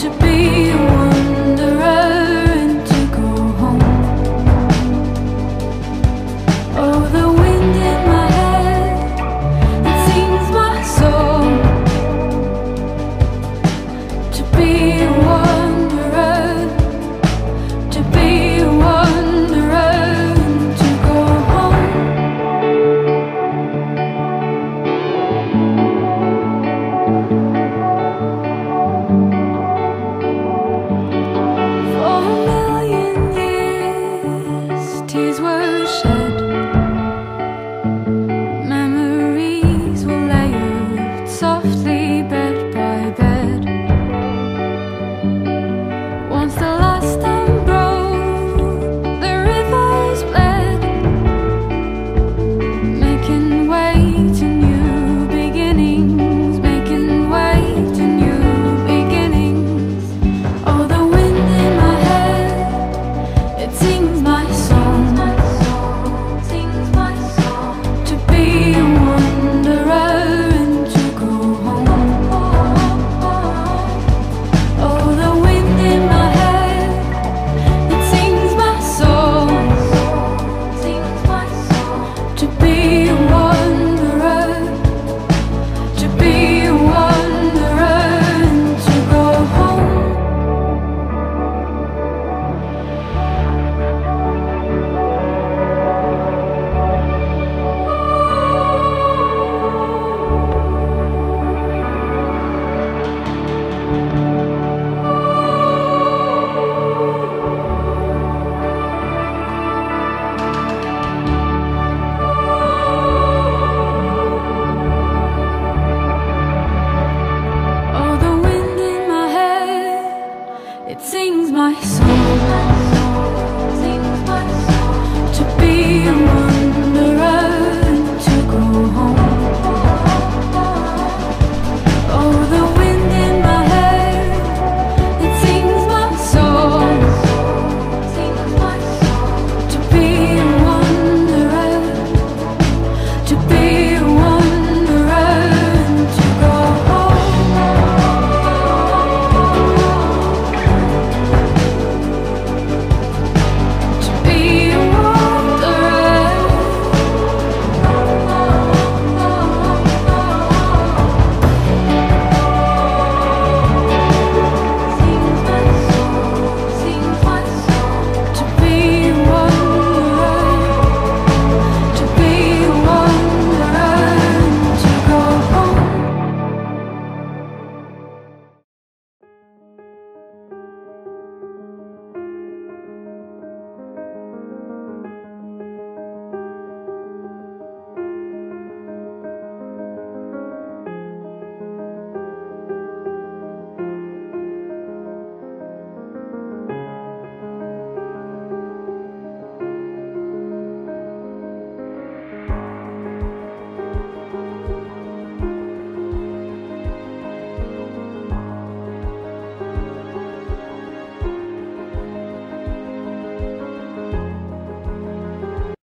to be softly